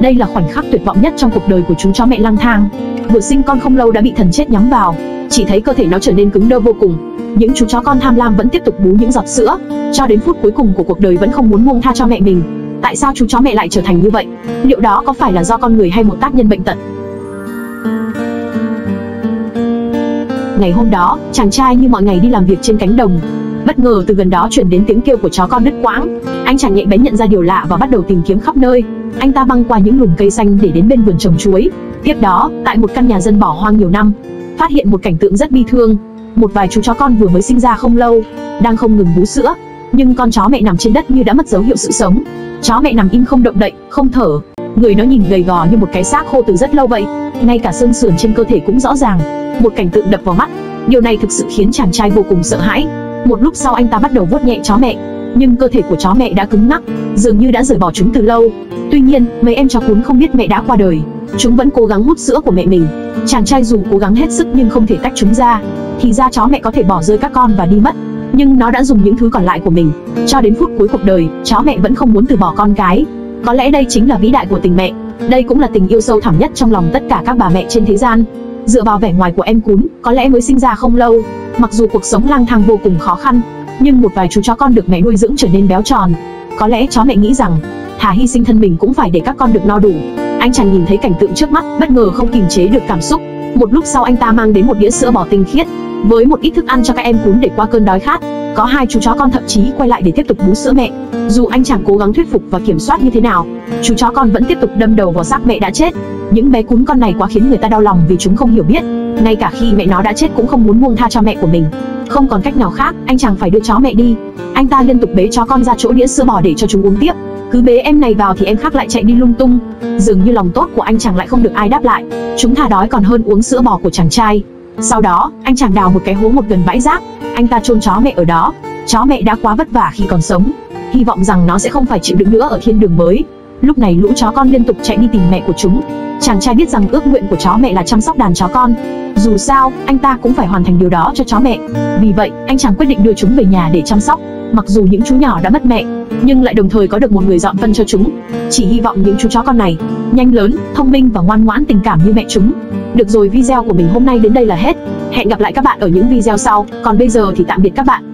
Đây là khoảnh khắc tuyệt vọng nhất trong cuộc đời của chú chó mẹ lang thang. Vừa sinh con không lâu đã bị thần chết nhắm vào, chỉ thấy cơ thể nó trở nên cứng đơ vô cùng. Những chú chó con tham lam vẫn tiếp tục bú những giọt sữa, cho đến phút cuối cùng của cuộc đời vẫn không muốn buông tha cho mẹ mình. Tại sao chú chó mẹ lại trở thành như vậy? Liệu đó có phải là do con người hay một tác nhân bệnh tật? Ngày hôm đó, chàng trai như mọi ngày đi làm việc trên cánh đồng. Bất ngờ từ gần đó chuyển đến tiếng kêu của chó con đứt quãng. Anh chàng nhạy bén nhận ra điều lạ và bắt đầu tìm kiếm khắp nơi. Anh ta băng qua những lùm cây xanh để đến bên vườn trồng chuối. Tiếp đó, tại một căn nhà dân bỏ hoang nhiều năm, phát hiện một cảnh tượng rất bi thương. Một vài chú chó con vừa mới sinh ra không lâu, đang không ngừng bú sữa, nhưng con chó mẹ nằm trên đất như đã mất dấu hiệu sự sống. Chó mẹ nằm im không động đậy, không thở. Người nó nhìn gầy gò như một cái xác khô từ rất lâu vậy. Ngay cả xương sườn trên cơ thể cũng rõ ràng. Một cảnh tượng đập vào mắt. Điều này thực sự khiến chàng trai vô cùng sợ hãi. Một lúc sau anh ta bắt đầu vuốt nhẹ chó mẹ, nhưng cơ thể của chó mẹ đã cứng ngắc, dường như đã rời bỏ chúng từ lâu. Tuy nhiên, mấy em chó cún không biết mẹ đã qua đời, chúng vẫn cố gắng hút sữa của mẹ mình. Chàng trai dù cố gắng hết sức nhưng không thể tách chúng ra. Thì ra chó mẹ có thể bỏ rơi các con và đi mất, nhưng nó đã dùng những thứ còn lại của mình. Cho đến phút cuối cuộc đời, chó mẹ vẫn không muốn từ bỏ con cái. Có lẽ đây chính là vĩ đại của tình mẹ. Đây cũng là tình yêu sâu thẳm nhất trong lòng tất cả các bà mẹ trên thế gian. Dựa vào vẻ ngoài của em cún, có lẽ mới sinh ra không lâu, mặc dù cuộc sống lang thang vô cùng khó khăn, nhưng một vài chú chó con được mẹ nuôi dưỡng trở nên béo tròn. Có lẽ chó mẹ nghĩ rằng, thà hy sinh thân mình cũng phải để các con được no đủ. Anh chàng nhìn thấy cảnh tượng trước mắt, bất ngờ không kìm chế được cảm xúc. Một lúc sau anh ta mang đến một đĩa sữa bò tinh khiết, với một ít thức ăn cho các em cún để qua cơn đói khát. Có hai chú chó con thậm chí quay lại để tiếp tục bú sữa mẹ. Dù anh chàng cố gắng thuyết phục và kiểm soát như thế nào, chú chó con vẫn tiếp tục đâm đầu vào xác mẹ đã chết. Những bé cún con này quá khiến người ta đau lòng vì chúng không hiểu biết, ngay cả khi mẹ nó đã chết cũng không muốn buông tha cho mẹ của mình. Không còn cách nào khác, anh chàng phải đưa chó mẹ đi. Anh ta liên tục bế chó con ra chỗ đĩa sữa bò để cho chúng uống tiếp. Cứ bế em này vào thì em khác lại chạy đi lung tung. Dường như lòng tốt của anh chàng lại không được ai đáp lại. Chúng thà đói còn hơn uống sữa bò của chàng trai. Sau đó, anh chàng đào một cái hố một gần bãi rác, anh ta chôn chó mẹ ở đó. Chó mẹ đã quá vất vả khi còn sống, hy vọng rằng nó sẽ không phải chịu đựng nữa ở thiên đường mới. Lúc này lũ chó con liên tục chạy đi tìm mẹ của chúng. Chàng trai biết rằng ước nguyện của chó mẹ là chăm sóc đàn chó con. Dù sao, anh ta cũng phải hoàn thành điều đó cho chó mẹ. Vì vậy, anh chàng quyết định đưa chúng về nhà để chăm sóc. Mặc dù những chú nhỏ đã mất mẹ, nhưng lại đồng thời có được một người dọn phân cho chúng. Chỉ hy vọng những chú chó con này nhanh lớn, thông minh và ngoan ngoãn tình cảm như mẹ chúng. Được rồi, video của mình hôm nay đến đây là hết. Hẹn gặp lại các bạn ở những video sau. Còn bây giờ thì tạm biệt các bạn.